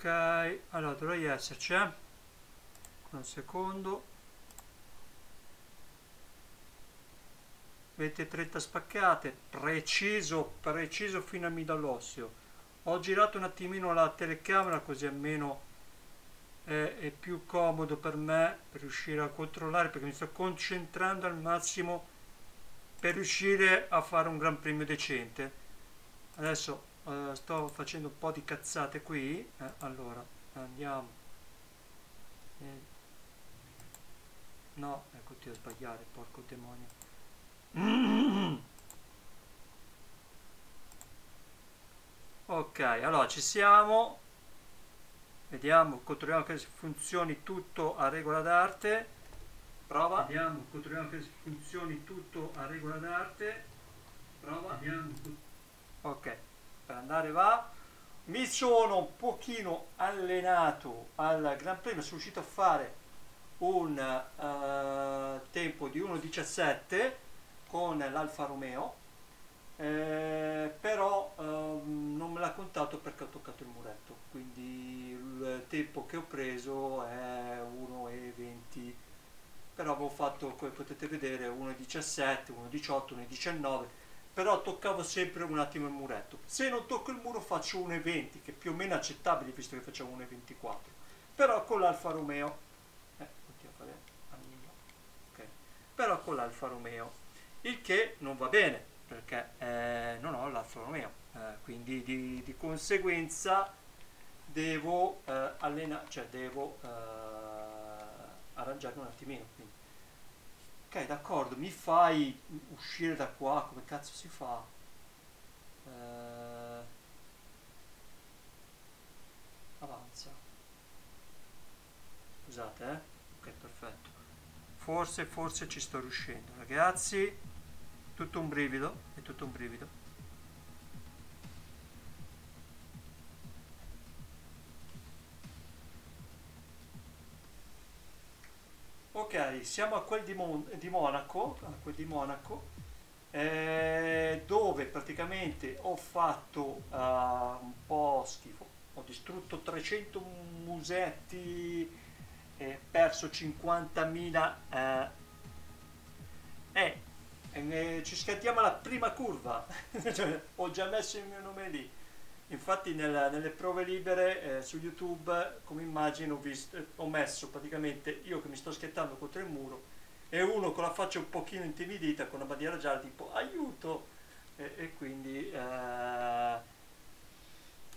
ok allora dovrei esserci eh? un secondo. 20 30 spaccate. Preciso preciso fino a midall'osseo. Ho girato un attimino la telecamera così almeno è, è più comodo per me per riuscire a controllare perché mi sto concentrando al massimo per riuscire a fare un gran premio decente. Adesso uh, sto facendo un po' di cazzate qui eh, allora andiamo. Eh. no ecco ti ho sbagliato porco demonio. Ok allora ci siamo. Vediamo controlliamo che funzioni tutto a regola d'arte. Prova vediamo controlliamo che funzioni tutto a regola d'arte. Prova vediamo ok per andare va. Mi sono un pochino allenato al Gran Premio sono riuscito a fare un uh, tempo di 1.17 con l'Alfa Romeo eh, però eh, non me l'ha contato perché ho toccato il muretto. Quindi il tempo che ho preso è 1,20 però avevo fatto come potete vedere 1,17 1,18 1,19 però toccavo sempre un attimo il muretto se non tocco il muro faccio 1,20 che è più o meno accettabile visto che facciamo 1,24 però con l'Alfa Romeo eh, okay. però con l'Alfa Romeo il che non va bene perché eh, non ho l'Alfa Romeo, eh, quindi di, di, conseguenza devo eh, allenare, cioè devo eh, arrangiarmi un attimino. Quindi. Ok, d'accordo, mi fai uscire da qua, come cazzo si fa? Eh, avanza. Scusate, eh? Ok, perfetto. Forse, forse ci sto riuscendo, ragazzi tutto un brivido, è tutto un brivido. Ok, siamo a quel di, Mon di Monaco, quel di Monaco eh, dove praticamente ho fatto uh, un po' schifo, ho distrutto 300 musetti, eh, perso 50.000 eh, e e ci scattiamo alla prima curva, cioè, ho già messo il mio nome lì. Infatti nella, nelle prove libere eh, su YouTube come immagine ho, visto, eh, ho messo praticamente io che mi sto schettando contro il muro e uno con la faccia un pochino intimidita con una bandiera gialla tipo aiuto e, e quindi eh,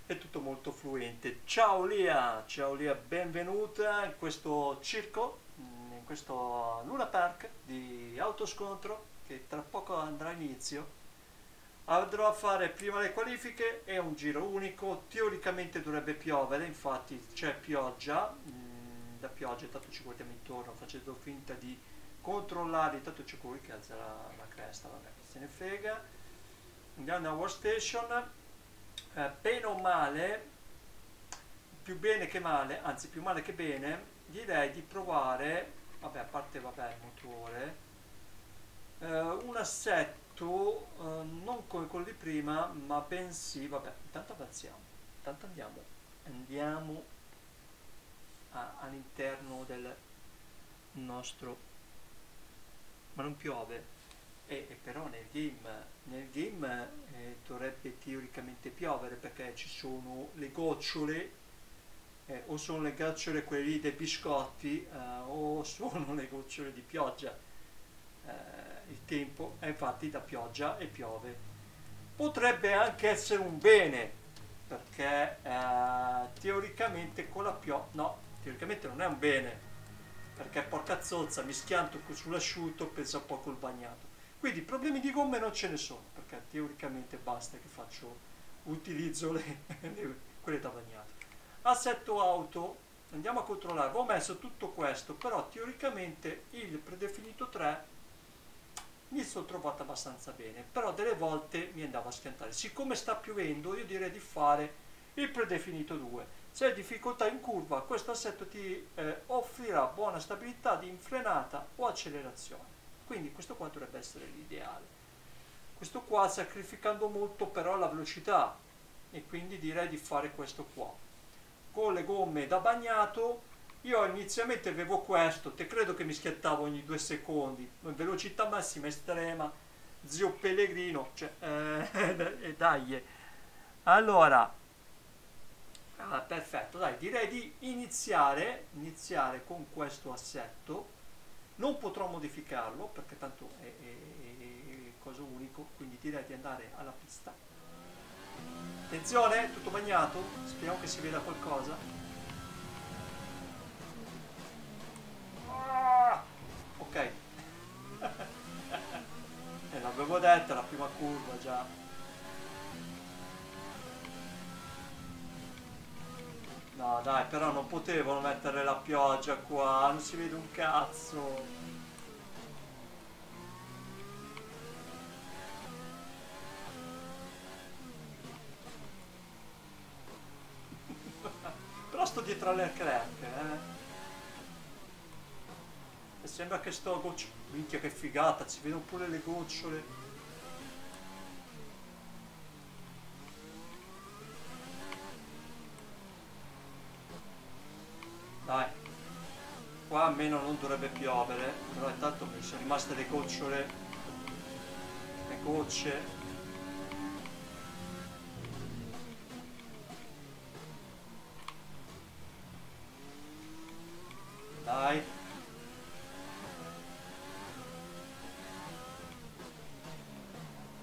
è tutto molto fluente. Ciao Lia, ciao Lia, benvenuta in questo circo, in questo Luna Park di autoscontro che tra poco andrà a inizio andrò a fare prima le qualifiche e un giro unico. Teoricamente dovrebbe piovere infatti c'è pioggia mm, la pioggia intanto ci guardiamo intorno facendo finta di controllare intanto c'è colui che alza la, la cresta vabbè se ne frega. Andiamo a workstation eh, bene o male più bene che male anzi più male che bene direi di provare vabbè a parte vabbè il motore eh, un assetto eh, non come quello di prima ma bensì vabbè intanto avanziamo intanto andiamo andiamo all'interno del nostro ma non piove. E, e però nel game, nel game eh, dovrebbe teoricamente piovere perché ci sono le gocciole eh, o sono le gocciole quelle dei biscotti eh, o sono le gocciole di pioggia. Eh, il tempo è infatti da pioggia e piove. Potrebbe anche essere un bene, perché eh, teoricamente con la pioggia, no, teoricamente non è un bene, perché porca zozza, mi schianto sull'asciutto, pensa un po' col bagnato. Quindi problemi di gomme non ce ne sono, perché teoricamente basta che faccio, utilizzo le, quelle da bagnato. Assetto auto, andiamo a controllare, ho messo tutto questo, però teoricamente il predefinito 3 mi sono trovato abbastanza bene, però delle volte mi andava a schiantare. Siccome sta piovendo, io direi di fare il predefinito 2. Se hai difficoltà in curva, questo assetto ti eh, offrirà buona stabilità di infrenata o accelerazione. Quindi questo qua dovrebbe essere l'ideale. Questo qua sacrificando molto però la velocità e quindi direi di fare questo qua. con le gomme da bagnato io inizialmente avevo questo te credo che mi schiattavo ogni due secondi. Velocità massima estrema zio Pellegrino cioè, eh, dai allora ah, perfetto dai direi di iniziare iniziare con questo assetto. Non potrò modificarlo perché tanto è, è, è cosa unico quindi direi di andare alla pista. Attenzione tutto bagnato? Speriamo che si veda qualcosa ah, ok e l'avevo detto la prima curva già No dai, però non potevano mettere la pioggia qua, non si vede un cazzo. però sto dietro alle Leclerc, eh. Sembra che sto goccio... Minchia che figata, si vedono pure le gocciole. Dai. Qua almeno non dovrebbe piovere, però intanto mi sono rimaste le gocciole. Le gocce. Dai.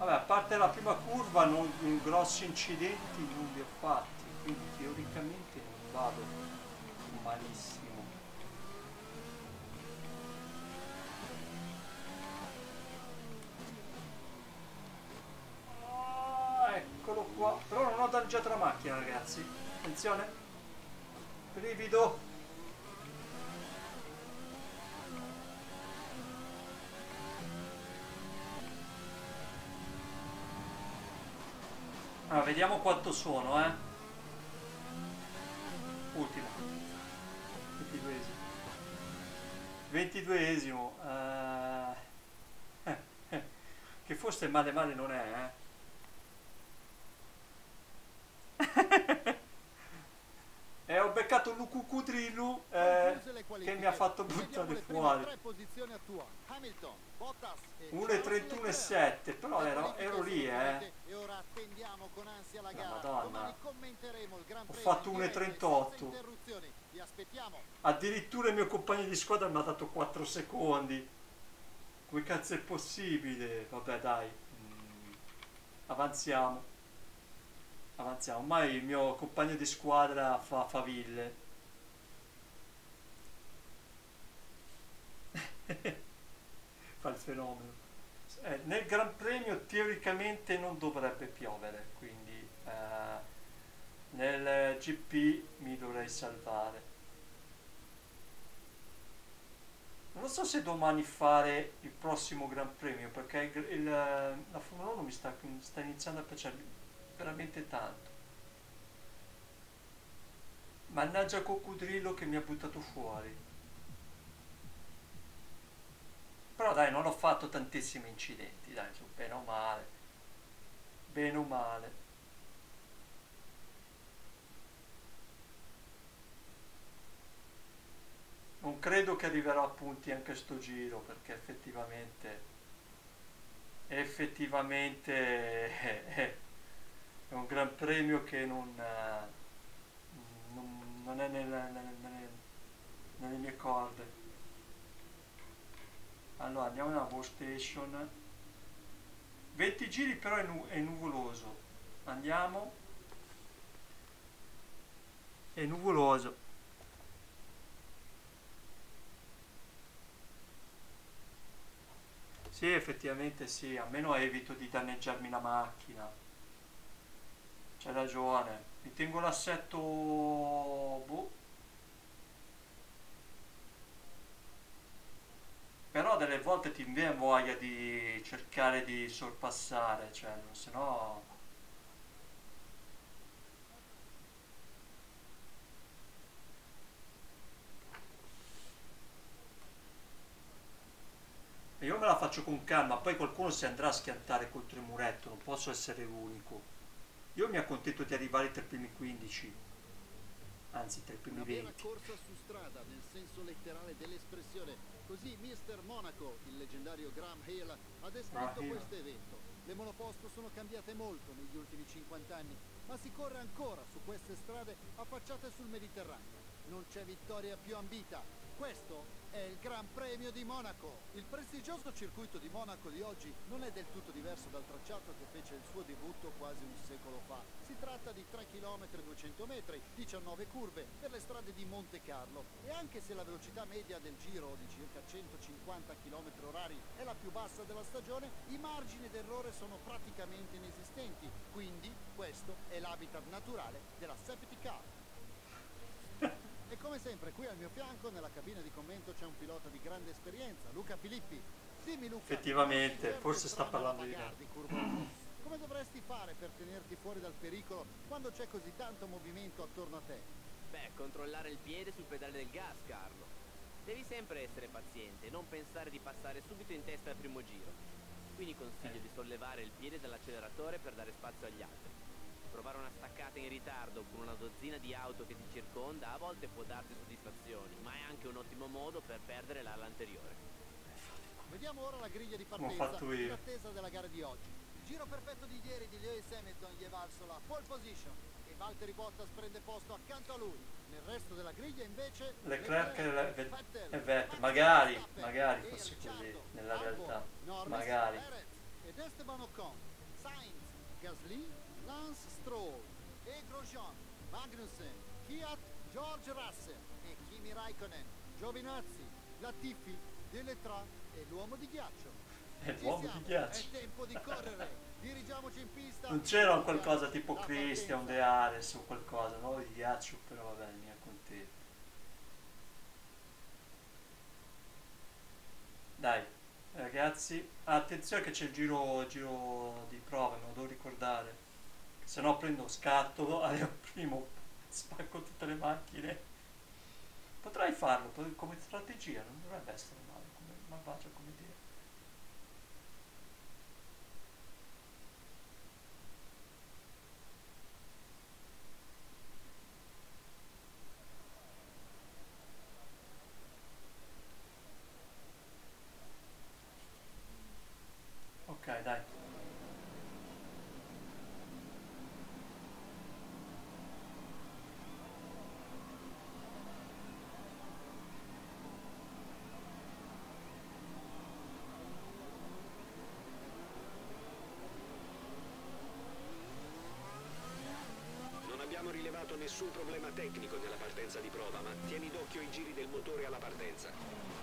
Vabbè, a parte la prima curva, non, grossi incidenti non li ho fatti, quindi teoricamente non vado malissimo. Ah, eccolo qua. Però non ho danneggiato la macchina ragazzi. Attenzione. Brivido allora, vediamo quanto sono eh. Ultimo 22esimo uh, che forse male male non è eh? e ho Trillu eh, che mi ha fatto buttare fuori. 1.31.7 però ero, ero lì eh. no, madonna. Ho fatto 1.38 Addirittura il mio compagno di squadra mi ha dato 4 secondi. Come cazzo è possibile? Vabbè dai, mm, avanziamo. Avanziamo. Ormai il mio compagno di squadra fa faville. Fa il fenomeno. Eh, nel Gran Premio teoricamente non dovrebbe piovere, quindi eh, nel GP mi dovrei salvare. Non so se domani fare il prossimo Gran Premio perché il, il, la Formula 1 mi sta, sta iniziando a piacere veramente tanto. Mannaggia Coccodrillo che mi ha buttato fuori. Però dai, non ho fatto tantissimi incidenti, dai, su, bene o male. Bene o male. non credo che arriverò a punti anche sto giro perché effettivamente effettivamente è, è un gran premio che non, non, non è nelle, nelle, nelle, mie corde allora andiamo nella War Station 20 giri però è, nu- è nuvoloso andiamo è nuvoloso Sì, effettivamente sì, almeno evito di danneggiarmi la macchina. C'hai ragione. Mi tengo l'assetto... Boh. Però delle volte ti viene voglia di cercare di sorpassare, cioè, se no... io me la faccio con calma, poi qualcuno si andrà a schiantare contro il muretto, non posso essere l'unico. Io mi accontento di arrivare tra i primi 15. Anzi tra i primi Una vera 20. corsa su strada nel senso letterale dell'espressione. Così Mr. Monaco, il leggendario Graham Hill, ha descritto questo evento. Le monoposto sono cambiate molto negli ultimi 50 anni, ma si corre ancora su queste strade affacciate sul Mediterraneo. Non c'è vittoria più ambita. Questo è il Gran Premio di Monaco. Il prestigioso circuito di Monaco di oggi non è del tutto diverso dal tracciato che fece il suo debutto quasi un secolo fa. Si tratta di 3 km 200 metri, 19 curve per le strade di Monte Carlo e anche se la velocità media del giro di circa 150 km orari è la più bassa della stagione, i margini d'errore sono praticamente inesistenti, quindi questo è l'habitat naturale della safety car. E come sempre qui al mio fianco nella cabina di commento c'è un pilota di grande esperienza, Luca Filippi. Dimmi Luca, Effettivamente, forse sta parlando di me. Come dovresti fare per tenerti fuori dal pericolo quando c'è così tanto movimento attorno a te? Beh, controllare il piede sul pedale del gas, Carlo. Devi sempre essere paziente, non pensare di passare subito in testa al primo giro. Quindi consiglio di sollevare il piede dall'acceleratore per dare spazio agli altri. Provare una staccata in ritardo con una dozzina di auto che ti circonda a volte può darti soddisfazioni, ma è anche un ottimo modo per perdere l'ala anteriore. Vediamo ora la griglia di partenza in attesa della gara di oggi. Il giro perfetto di ieri di Lewis Hamilton gli è valso la pole position e Valtteri Bottas prende posto accanto a lui. Nel resto della griglia invece Leclerc e Le- Ve- Vettel, e magari, Verstappen magari fosse così, nella Albon, realtà. Norris, Magari. Perez ed Esteban Ocon, Sainz, Gasly, Lance Stroll e Grosjean, Magnussen, Fiat, George Russell e Kimi Raikkonen, Giovinazzi, Latifi, Deletra e l'uomo di ghiaccio. È Ci l'uomo di ghiaccio. È tempo di correre. Dirigiamoci in pista. Non c'era un qualcosa tipo Christian. De Ares o qualcosa, no? Di ghiaccio, però vabbè, mi accontento. Dai, ragazzi, attenzione che c'è il giro, giro di prova, me lo devo ricordare. Se no prendo scatto al primo, spacco tutte le macchine. Potrei farlo come strategia, non dovrebbe essere male, come malvagio come dire. Ok, dai. Non abbiamo rilevato nessun problema tecnico nella partenza di prova, ma tieni d'occhio i giri del motore alla partenza.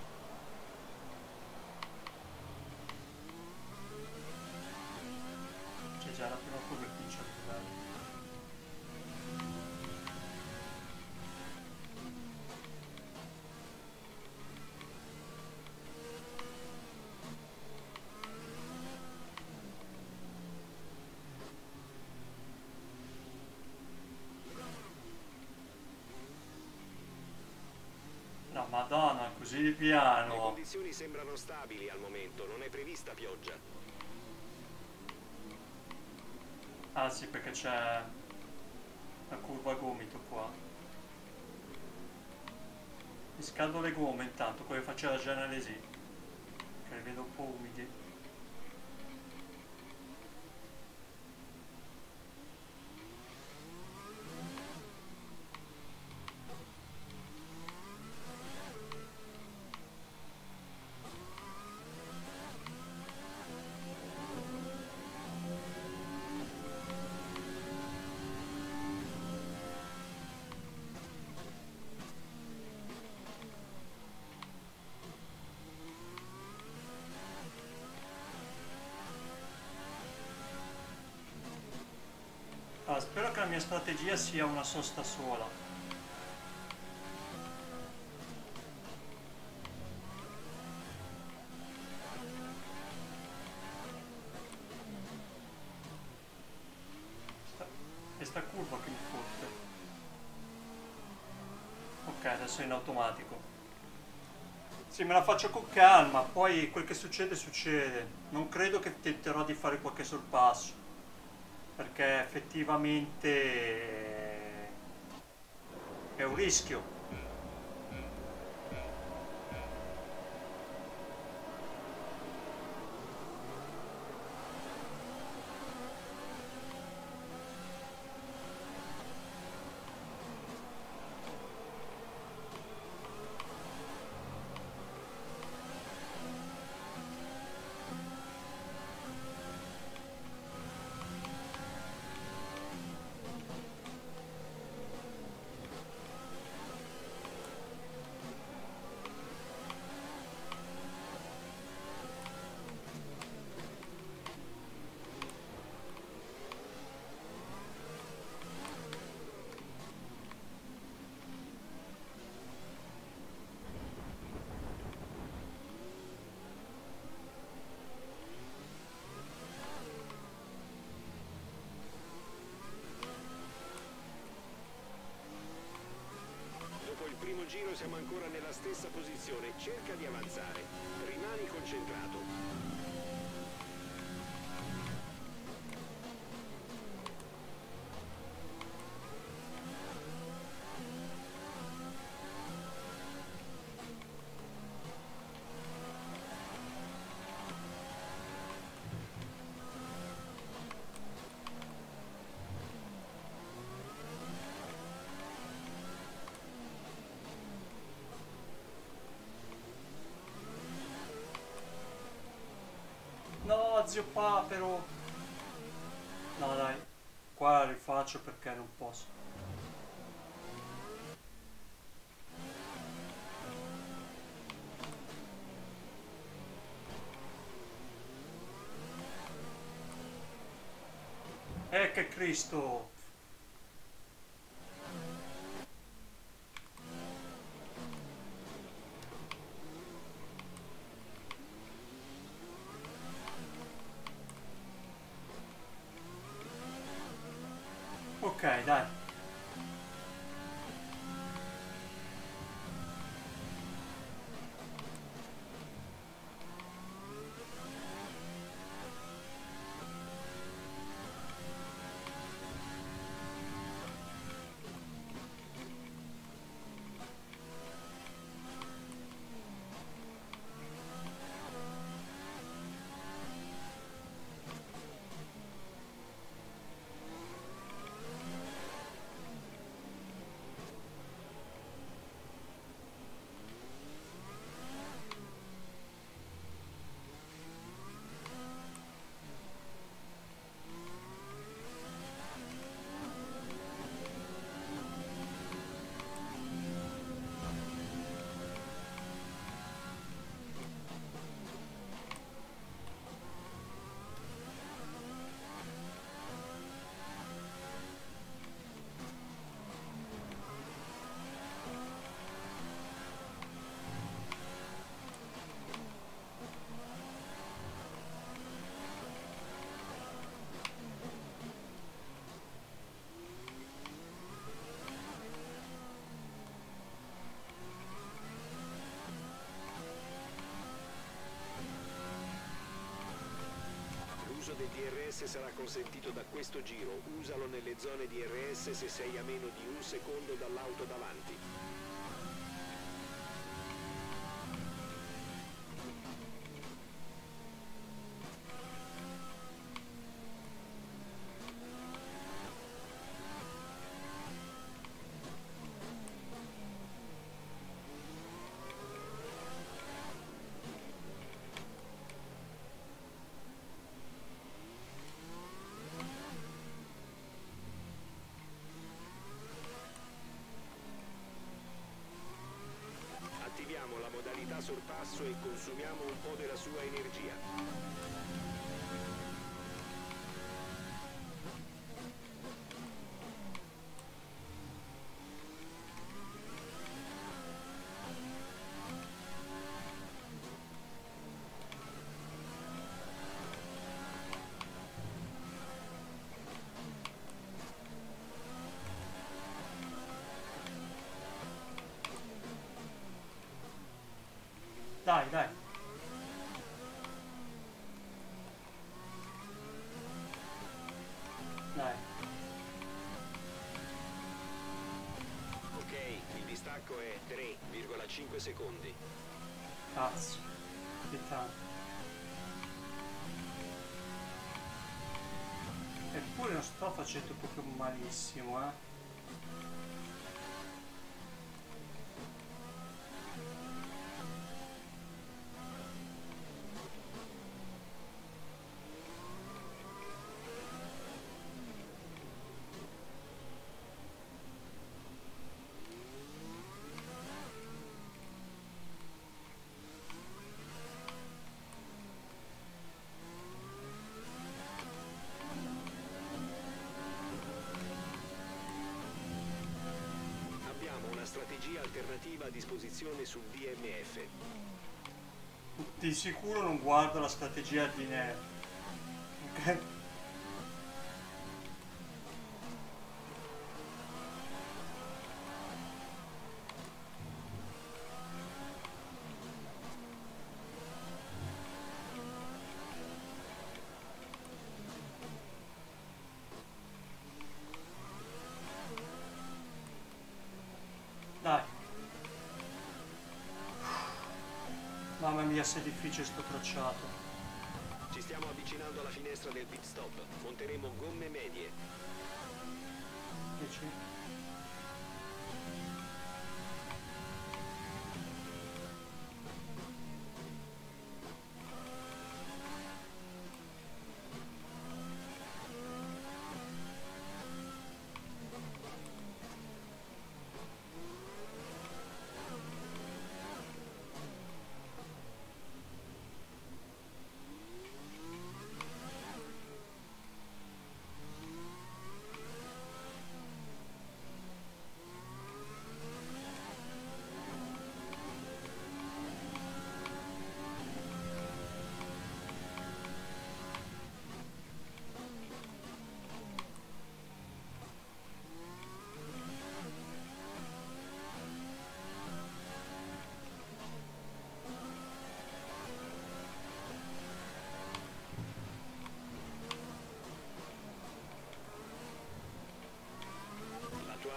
Madonna, così Le piano. condizioni sembrano stabili al momento, non è prevista pioggia. Ah sì, perché c'è la curva gomito qua. Mi scaldo le gomme intanto, come faceva la Genelesi. Che le vedo un po' umidi. Ah, spero che la mia strategia sia una sosta sola. Sta- curva che mi fotte. Ok, adesso è in automatico. Sì, me la faccio con calma, poi quel che succede succede. Non credo che tenterò di fare qualche sorpasso perché effettivamente è rischio. Dopo il primo giro siamo ancora nella stessa posizione. Cerca di avanzare. Rimani concentrato. Zio Papero. No, dai. Qua la rifaccio perché non posso. Eh che Cristo! Ok, dai. Del DRS sarà consentito da questo giro. Usalo nelle zone DRS se sei a meno di un secondo dall'auto davanti. Attiviamo la modalità sorpasso e consumiamo un po' della sua energia. Distacco è 3,5 secondi. Cazzo. Che tanto. Eppure non sto facendo proprio malissimo, eh. Strategia alternativa a disposizione sul DMF. Di sicuro non guardo la strategia di. Ok? è difficile sto tracciato. Ci stiamo avvicinando alla finestra del pit stop. Monteremo gomme medie. 10.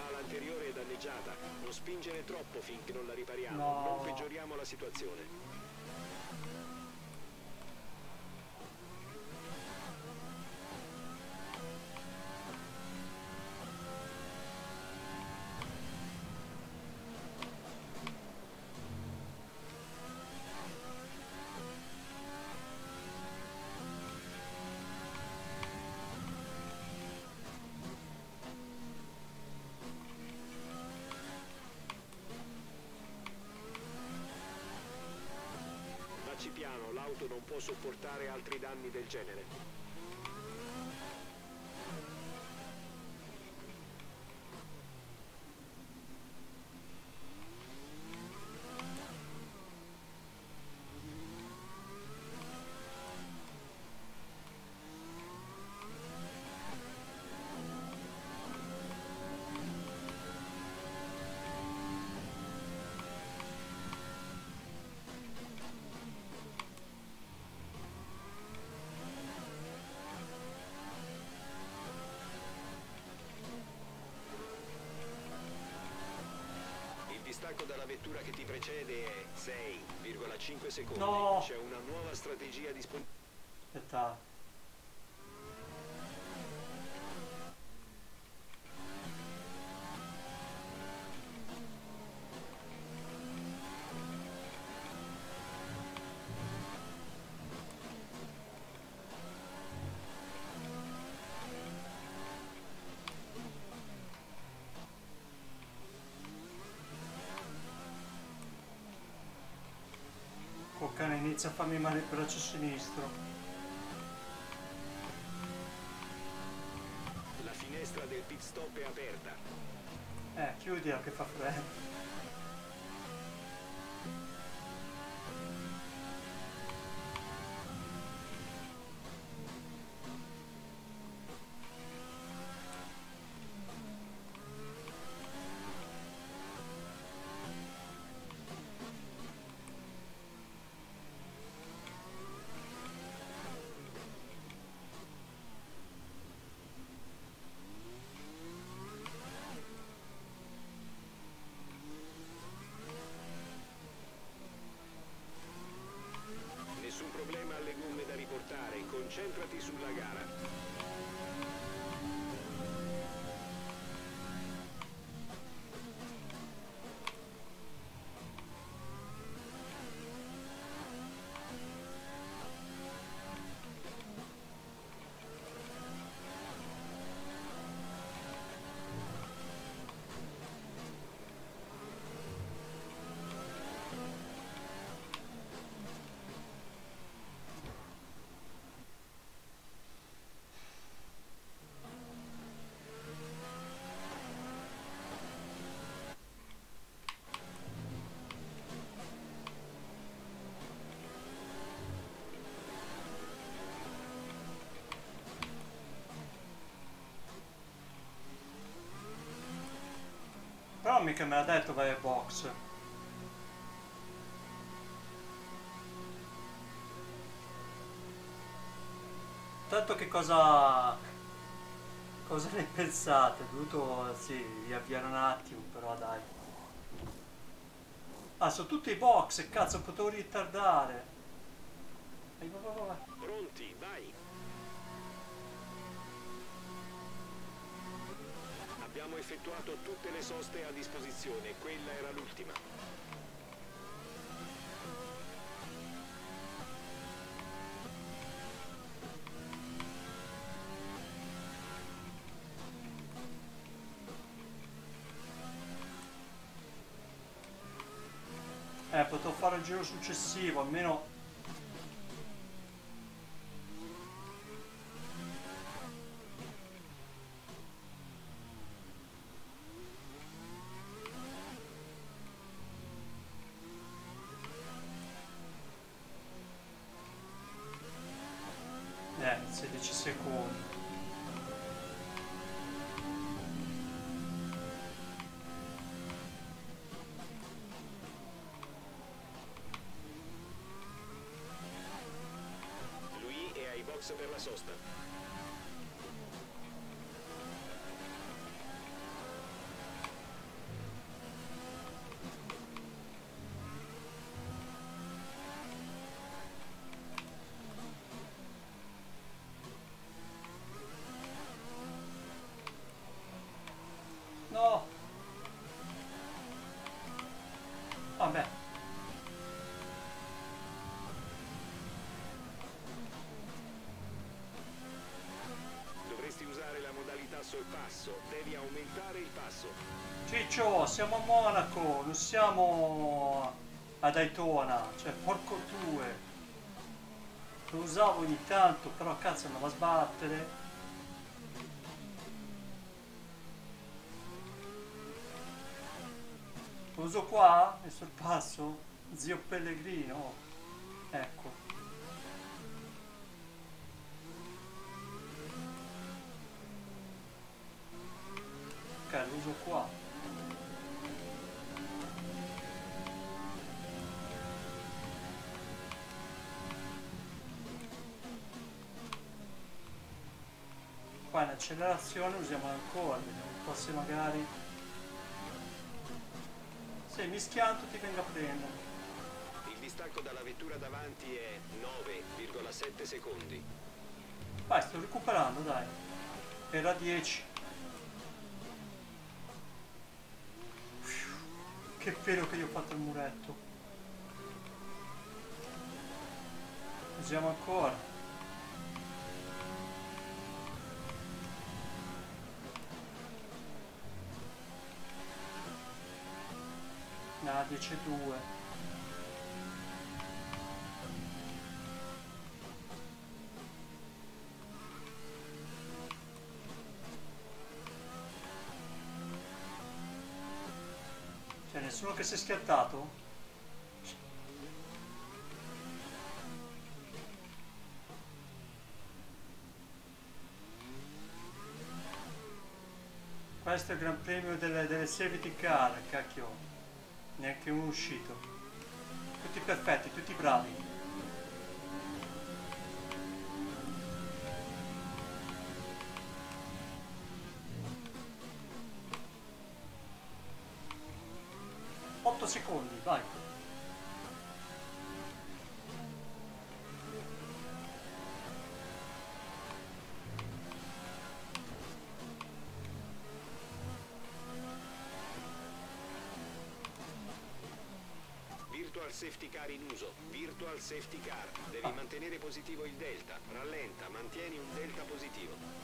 Ala anteriore è danneggiata. Non spingere troppo finché non la ripariamo. No. Non peggioriamo la situazione. Vacci piano, l'auto non può sopportare altri danni del genere. Distacco dalla vettura che ti precede è 6,5 secondi. No. C'è una nuova strategia disponibile. Aspetta. Inizia a farmi male il braccio sinistro. La finestra del pit stop è aperta. Eh, chiudila che fa freddo. Però mica me l'ha detto vai al box. Tanto che cosa... Cosa ne pensate? Ho dovuto, sì, riavviare un attimo, però dai. Ah, sono tutti i box, cazzo, potevo ritardare. Vai, vai, vai, vai. Pronti, vai! Abbiamo effettuato tutte le soste a disposizione, quella era l'ultima. Eh, potevo fare il giro successivo, almeno... per la sosta. No! Vabbè. Dovresti usare la sorpasso, devi aumentare il passo. Ciccio, siamo a Monaco, non siamo a Daytona, cioè porco due. Lo usavo ogni tanto, però cazzo andava a sbattere. Lo uso qua, nel sorpasso? Zio Pellegrino. Ecco. Ok, lo uso qua. Qua in accelerazione usiamo ancora, vediamo un po' se magari... Se mischiando ti venga a prendere. Il distacco dalla vettura davanti è 9,7 secondi. Vai, sto recuperando, dai. Era 10. Che pelo che io ho fatto il muretto. Usiamo ancora. No, 10 e 2. Nessuno che si è schiattato? Questo è il Gran Premio delle, delle safety car, cacchio. Neanche uno uscito. Tutti perfetti, tutti bravi. Safety Car in uso. Virtual Safety Car. Devi mantenere positivo il delta. Rallenta, mantieni un delta positivo.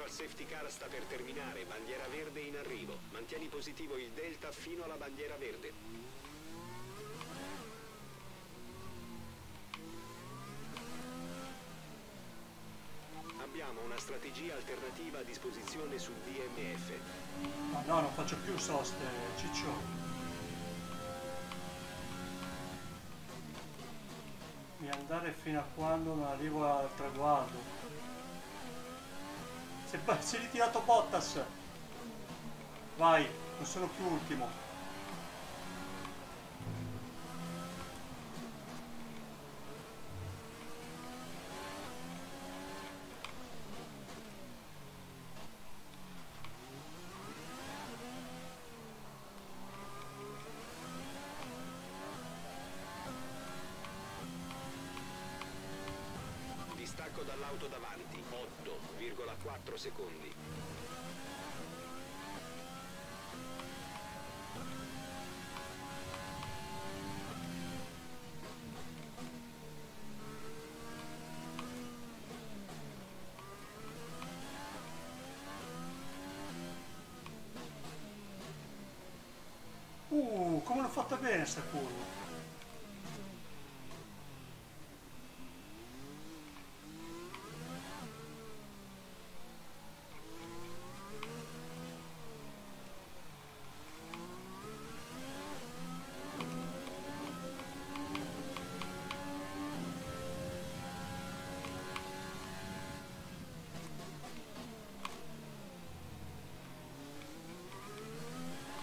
Di Virtual Safety Car sta per terminare, bandiera verde in arrivo. Mantieni positivo il Delta fino alla bandiera verde. Abbiamo una strategia alternativa a disposizione sul DMF. Ma no, non faccio più soste, ciccio. Mi andare fino a quando non arrivo al traguardo. Si è, ritirato Bottas. Vai, non sono più ultimo. Secondi. Uh, come l'ho fatta bene sta curva.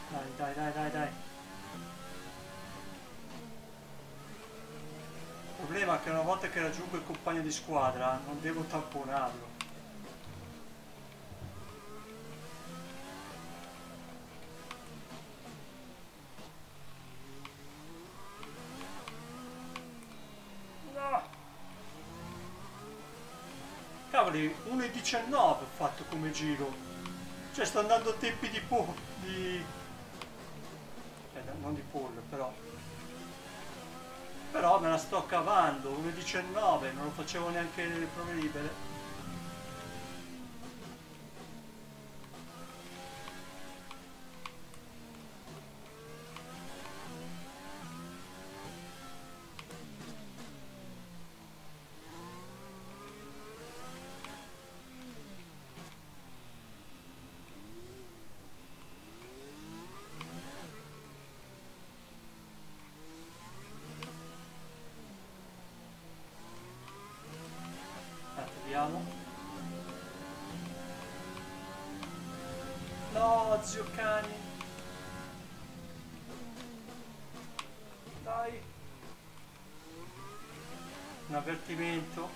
Dai, dai, dai, dai, dai. Il problema è che una volta che raggiungo il compagno di squadra non devo tamponarlo. No! Cavoli, 1,19 ho fatto come giro. Cioè sto andando a tempi di po' di... Cioè, non di pollo, però... Però me la sto cavando, 1,19, non lo facevo neanche nelle prove libere. Un avvertimento.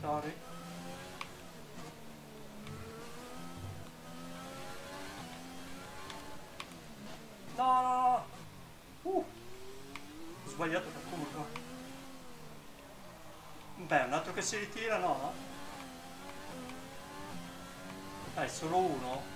Sorry. No, no, no. Uh, ho sbagliato la curva. Beh, un altro che si ritira, no? no? Dai, solo uno?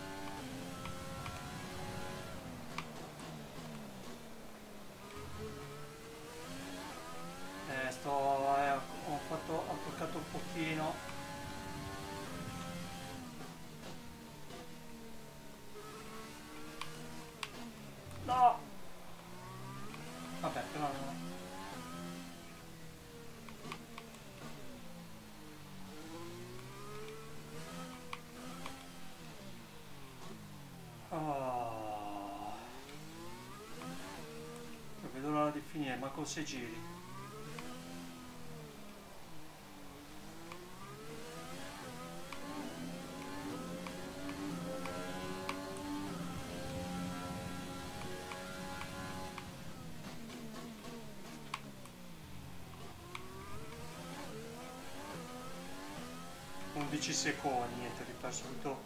Undici secondi, niente, ho riperso tutto,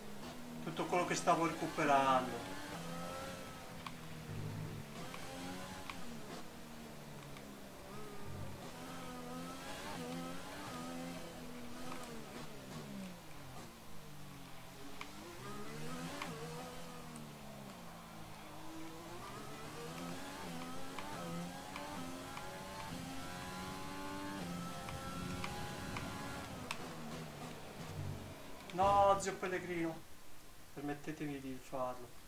tutto quello che stavo recuperando. Zio Pellegrino. Permettetemi di farlo.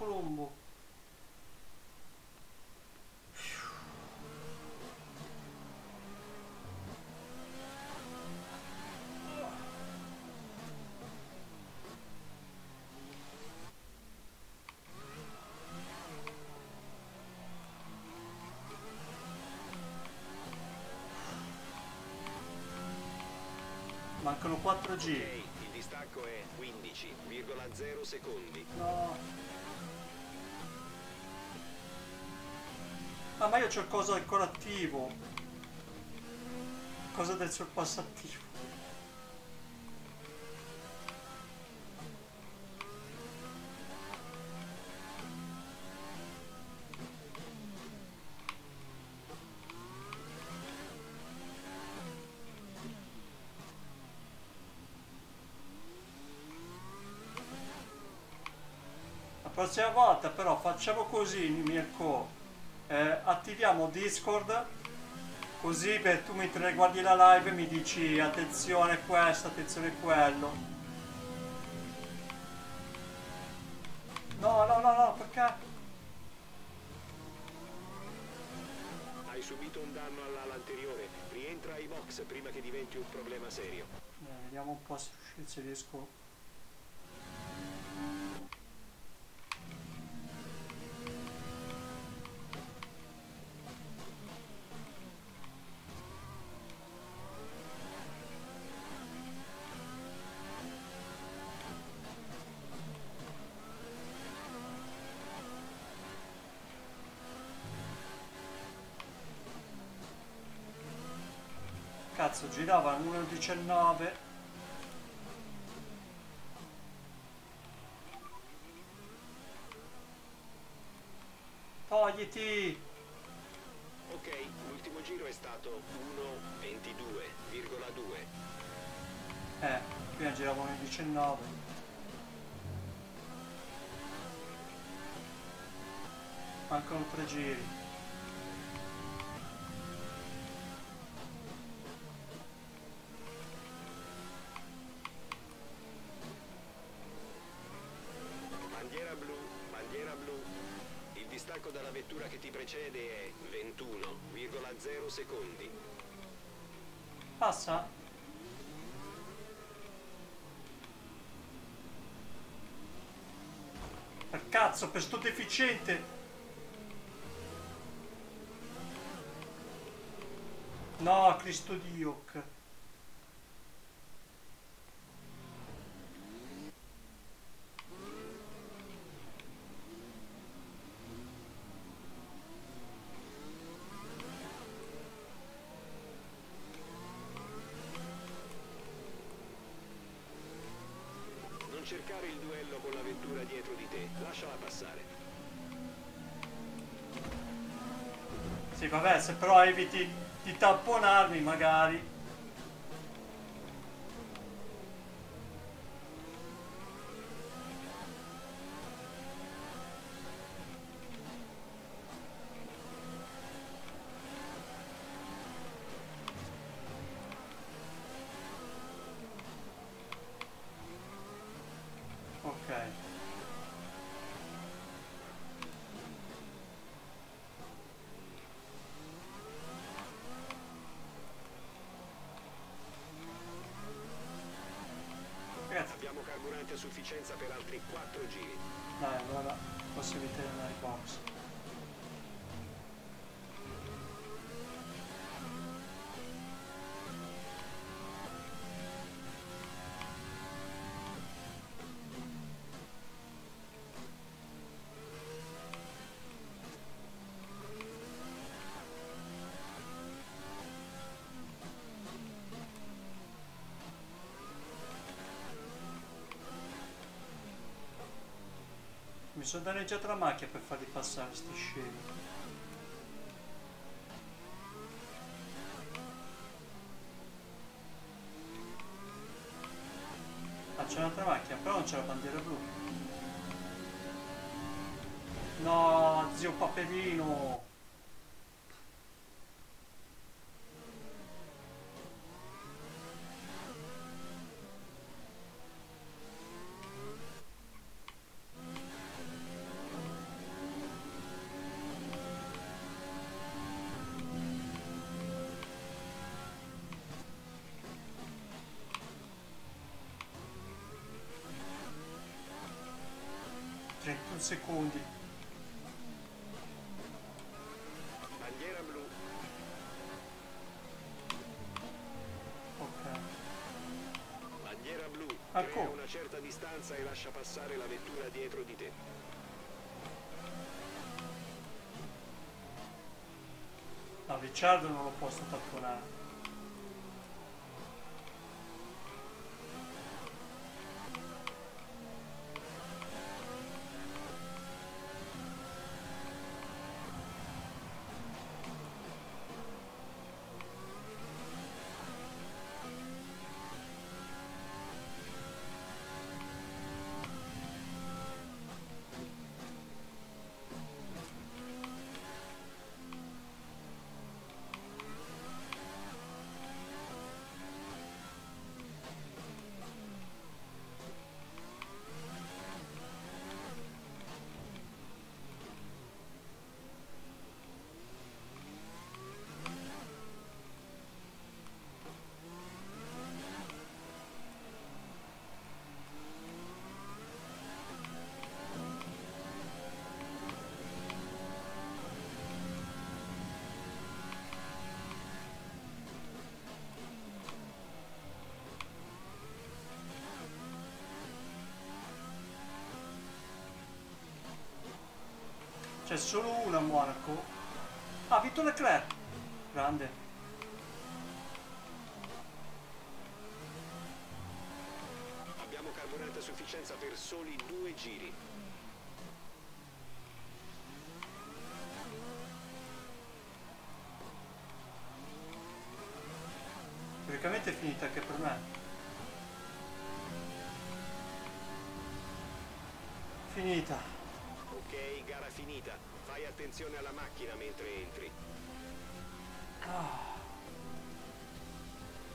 Colombo. Mancano 4 Ok, giri. il distacco è 15,0 secondi. No. Ah, ma io c'ho il coso ancora attivo. Cosa del sorpasso attivo. La prossima volta però facciamo così Mirko, eh, attiviamo Discord così per tu mentre guardi la live mi dici attenzione questo, attenzione quello. No, no, no, no, perché? Hai subito un danno all'ala anteriore. Rientra ai box prima che diventi un problema serio. Eh, vediamo un po' se, riesco. Cazzo, girava 1.19. Togliti! Ok, l'ultimo giro è stato 1.22,2. Eh, prima giravo 1.19. Mancano tre giri. Vettura che ti precede è 21,0 secondi. Passa? Per cazzo, per sto deficiente! No, Cristo Dio! c- Non cercare il duello con la vettura dietro di te, lasciala passare. Se però eviti di tamponarmi magari. Ok. Ragazzi, Abbiamo carburante a sufficienza per altri 4 Mi sono danneggiato la macchina per farli passare sti scemi. Ah, c'è un'altra macchina, però non c'è la bandiera blu. No, zio Paperino! Secondi. Bandiera blu. Ok. Bandiera blu. Crea come? una certa distanza e lascia passare la vettura dietro di te. No, Ricciardo non lo posso tapponare. C'è solo una a Monaco. Ah, Vitto Leclerc! Grande. Abbiamo carburante a sufficienza per soli due giri. Teoricamente è finita anche per me. Finita. Ok, gara finita. Fai attenzione alla macchina mentre entri.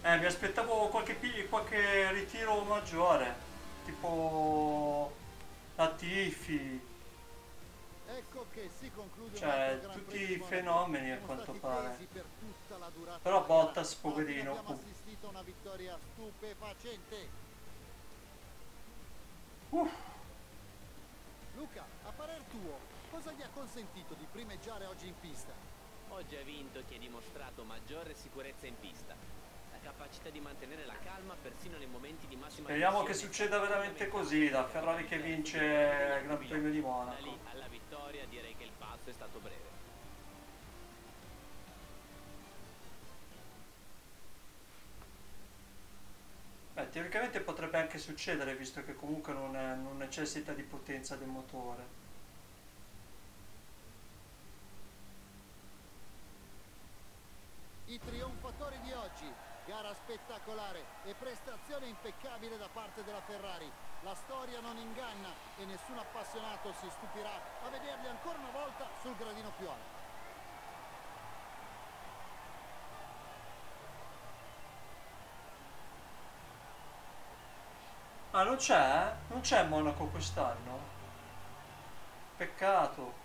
Eh, mi aspettavo qualche, qualche ritiro maggiore. Tipo la Tifi. Ecco che si conclude Cioè, tutti i fenomeni, a quanto pare. presi per tutta la durata Però. Bottas, poverino, Abbiamo assistito a una vittoria stupefacente. Uff. Luca, a parer tuo, cosa gli ha consentito di primeggiare oggi in pista? Oggi ha vinto chi ha dimostrato maggiore sicurezza in pista. La capacità di mantenere la calma persino nei momenti di massima Speriamo che succeda veramente così, la Ferrari che vince il Gran Premio di Da Monaco. lì alla vittoria direi che il passo è stato breve. Beh, teoricamente potrebbe anche succedere, visto che comunque non, è- non necessita di potenza del motore. I trionfatori di oggi, gara spettacolare e prestazione impeccabile da parte della Ferrari. La storia non inganna e nessun appassionato si stupirà a vederli ancora una volta sul gradino più alto. Ah, non c'è? Non c'è Monaco quest'anno? Peccato.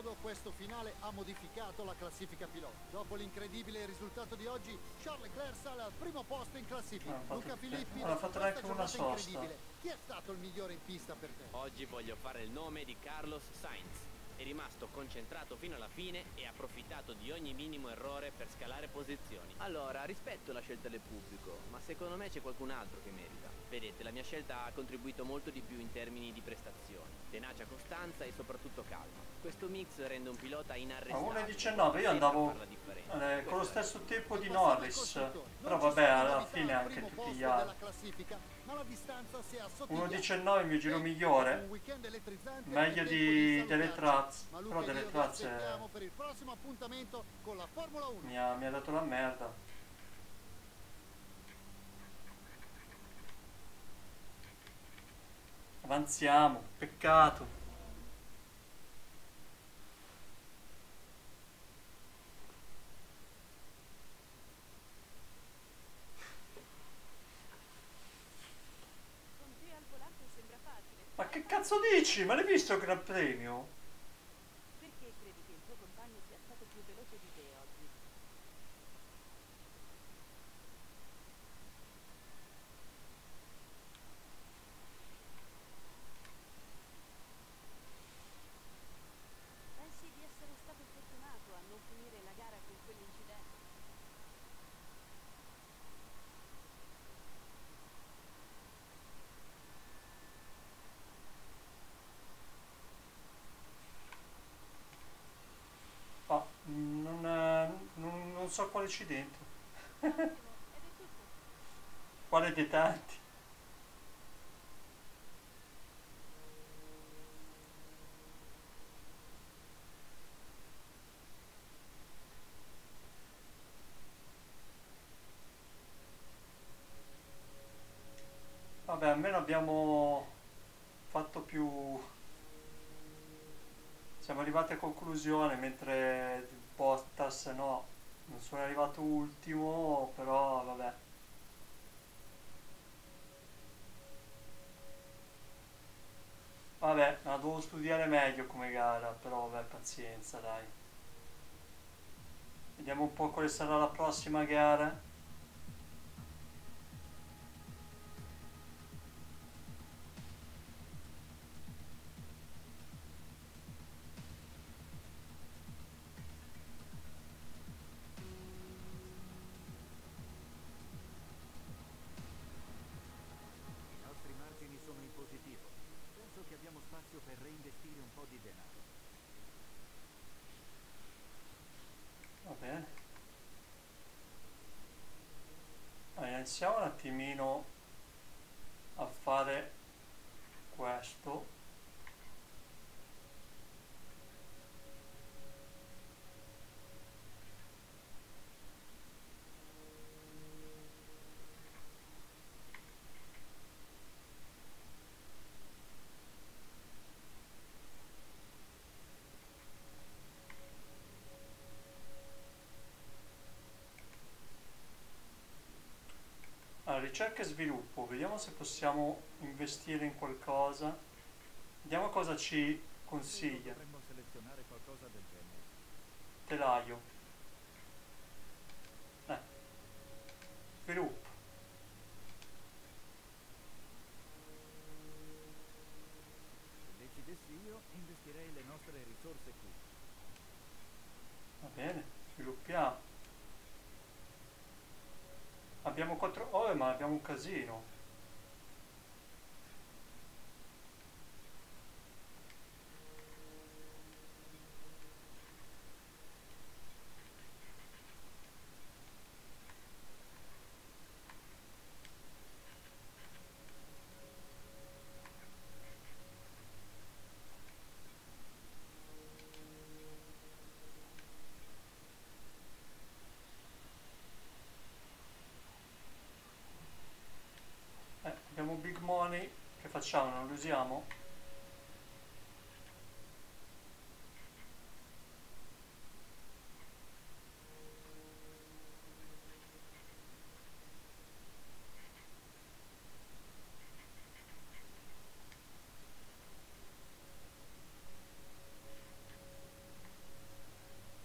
Modo questo finale ha modificato la classifica piloti. Dopo l'incredibile risultato di oggi, Charles Leclerc sale al primo posto in classifica. Ah, Luca Filippi, non ha dopo fatto questa neanche una giornata sosta. incredibile, chi è stato il migliore in pista per te? Oggi voglio fare il nome di Carlos Sainz. È rimasto concentrato fino alla fine e ha approfittato di ogni minimo errore per scalare posizioni. Allora, rispetto la scelta del pubblico, ma secondo me c'è qualcun altro che merita. Vedete, la mia scelta ha contribuito molto di più in termini di prestazioni. Tenacia costanza e soprattutto calma. Questo mix rende un pilota A inarrestabile. 1,19 io andavo eh, con lo stesso tempo di Norris. Però vabbè, alla fine anche tutti gli della altri. Classifica, ma la distanza si è assottigliata. 1,19 il mio giro Un migliore. Meglio è di Luca Però eh, Formula 1. mi ha, mi ha dato la merda. Avanziamo, peccato. Con te al volante sembra facile. Ma che cazzo dici? Ma l'hai visto il Gran Premio? Perché credi che il tuo compagno sia stato più veloce di te oggi? Pensi di essere stato fortunato a non finire la gara con quell'incidente? Ma non, eh, non- non so quale ci dentro. Quale dei tanti? Vabbè, almeno abbiamo fatto più... Siamo arrivati a conclusione, mentre Bottas no, non sono arrivato ultimo, però vabbè. Vabbè, la devo studiare meglio come gara, però vabbè, pazienza, dai. Vediamo un po' quale sarà la prossima gara. Un attimino a fare questo. Allora, ricerca e sviluppo, vediamo se possiamo investire in qualcosa. Vediamo cosa ci consiglia. Potremmo selezionare qualcosa del genere. Telaio. Eh. Sviluppo. Se decidessi io, investirei le nostre risorse qui. Va bene, sviluppiamo. Abbiamo quattro... Oh, ma abbiamo un casino. Facciamo? Non lo usiamo?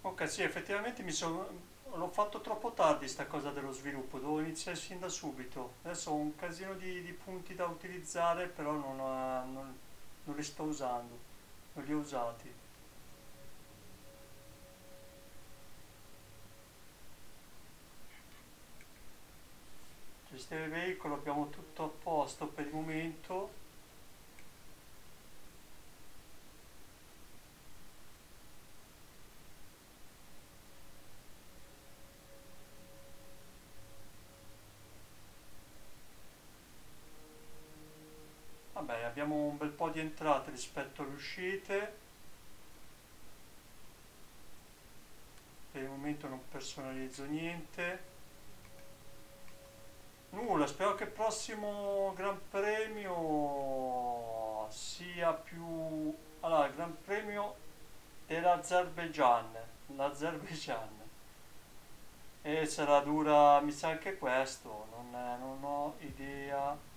Ok, sì, effettivamente mi sono... L'ho fatto troppo tardi sta cosa dello sviluppo, devo iniziare sin da subito. Adesso ho un casino di, di punti da utilizzare, però non, ho- non- non li sto usando, non li ho usati. Gestire il veicolo, abbiamo tutto a posto per il momento. Vabbè, abbiamo un bel po' di entrate rispetto alle uscite. Per il momento non personalizzo niente. Nulla, spero che il prossimo Gran Premio sia più... Allora, il Gran Premio dell'Azerbaijan. L'Azerbaijan. E sarà dura, mi sa anche questo, non, non ho idea.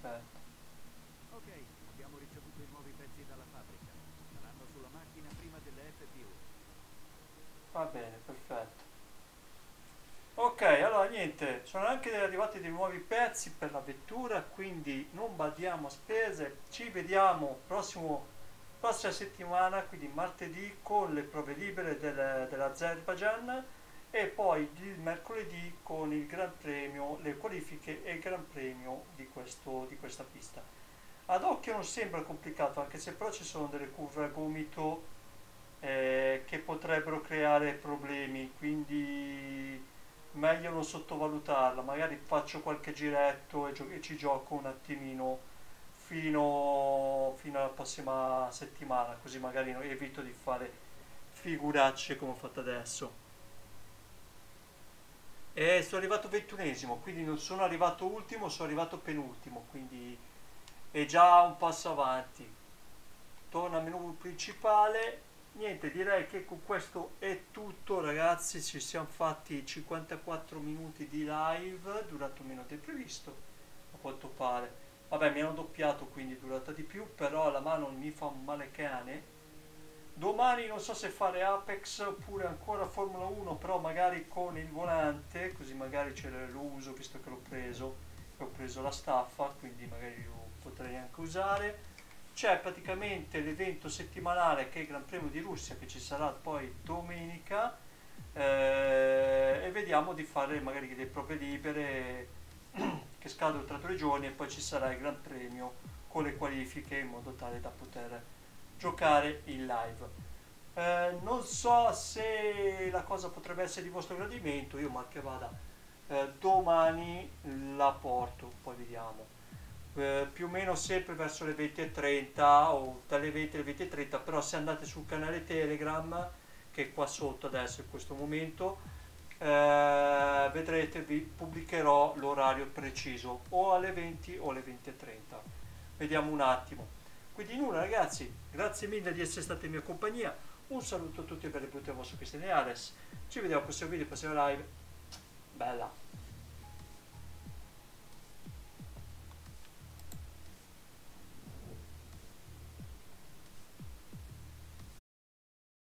Perfetto. Ok, abbiamo ricevuto i nuovi pezzi dalla fabbrica. Saranno sulla macchina prima delle FPU. Va bene, perfetto. Ok, allora niente, sono anche arrivati dei nuovi pezzi per la vettura, quindi non badiamo a spese. Ci vediamo prossimo, prossima settimana, quindi martedì, con le prove libere del- dell'Azerbaijan e poi il mercoledì con il Gran Premio, le qualifiche e il Gran Premio di, questo, di questa pista. Ad occhio non sembra complicato, anche se però ci sono delle curve a gomito eh, che potrebbero creare problemi, quindi meglio non sottovalutarla. Magari faccio qualche giretto e, e ci gioco un attimino fino, fino alla prossima settimana, così magari evito di fare figuracce come ho fatto adesso. E sono arrivato ventunesimo, quindi non sono arrivato ultimo, sono arrivato penultimo, quindi è già un passo avanti. Torno al menu principale. Niente, direi che con questo è tutto ragazzi, ci siamo fatti 54 minuti di live, durato meno del previsto, a quanto pare. Vabbè, mi hanno doppiato, quindi durata di più, però la mano mi fa un male cane. Domani non so se fare Apex oppure ancora Formula 1, però magari con il volante, così magari ce lo uso visto che l'ho preso, ho preso la staffa, quindi magari lo potrei anche usare. C'è praticamente l'evento settimanale che è il Gran Premio di Russia che ci sarà poi domenica eh, e vediamo di fare magari delle prove libere che scadono tra tre giorni e poi ci sarà il Gran Premio con le qualifiche in modo tale da poter giocare in live. Eh, non so se la cosa potrebbe essere di vostro gradimento, io mal che vada eh, domani la porto, poi vediamo. Eh, più o meno sempre verso le 20.30 o dalle 20 alle 20.30, però se andate sul canale Telegram, che è qua sotto adesso in questo momento, eh, vedrete vi pubblicherò l'orario preciso o alle 20 o alle 20.30. Vediamo un attimo. Quindi nulla ragazzi, grazie mille di essere stati in mia compagnia. Un saluto a tutti e benvenuti al vostro Cristiane Ares. Ci vediamo al prossimo video, prossima live. Bella.